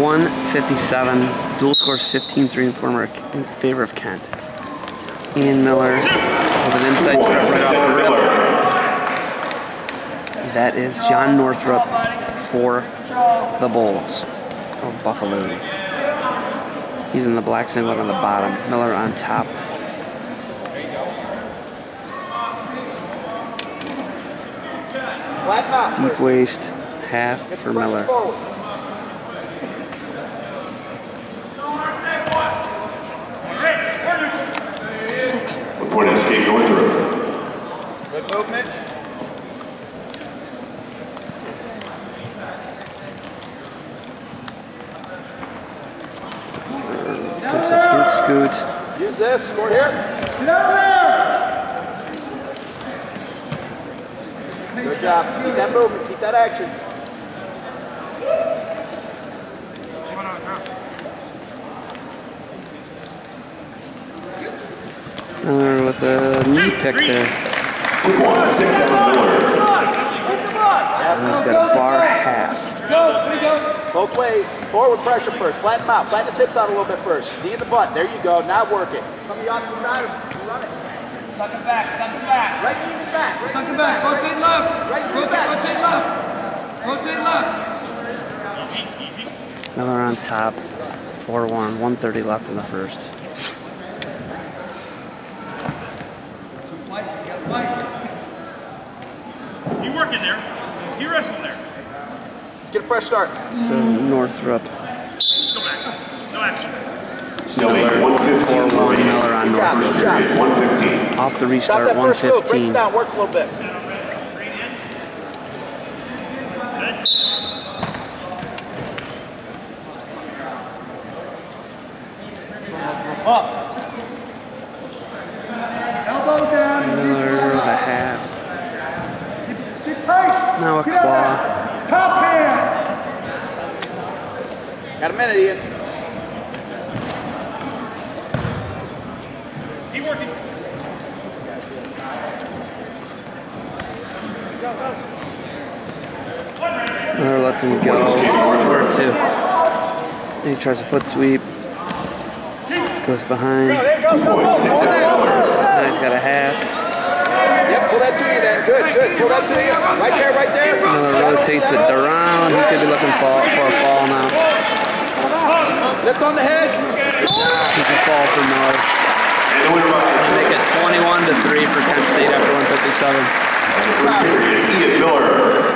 157. Dual scores 15-3 in former in favor of Kent. Ian Miller with an inside trip right off the. That is John Northrup for the Bulls of Buffalo. He's in the black singlet on the bottom. Miller on top. Deep waist, half for Miller. Point escape Northrup. Good movement. Tips a boot scoot. Use this. Score here. Good job. Keep that movement. Keep that action. Miller with a knee pick there. Two points, take down Miller. And he's got a bar half. Both ways. Forward pressure first. Flatten them out. Flatten his hips out a little bit first. Knee in the butt. There you go. Now work it. Come the opposite side. Run it. Tuck it back, tuck it back. Right knee in the back. Right Tuck it in the back, rotate left. Right knee Rotate, back. rotate left. Rotate left. Miller on top. 4-1. 130 left in the first. Fight, you gotta fight. You working there. You wrestle there. Get a fresh start. So Northrup. Let's go back. No action. Stalemate 115 4-1. Miller on Good job. Northrup. Good job. Period 115. Off the Stop restart, that first move. Break it 115. down. Work a little bit. Elbow down. Miller with a half. Sit tight. Now a claw. Top hand. Got a minute, Ian. Keep working. Miller lets him go. Square two. And he tries a foot sweep. Goes behind. Two points, take down Miller. Now he's got a half. Yep, pull that to you then. Good, good. Pull that to you. Right there, right there. Miller Settle, rotates it settle. around. He could be looking for, for a fall now. Lift on the head. He's a fall for Miller. And the winner Make it 21 to 3 for Kent State after 157. Ian Miller.